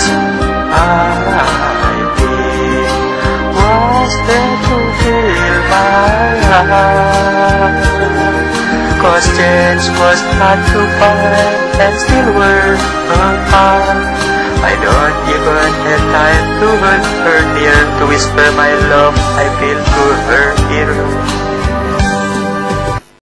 was I did was there to fill my heart Cause change was hard to find and still we're apart I don't even have time to run her near to whisper my love I feel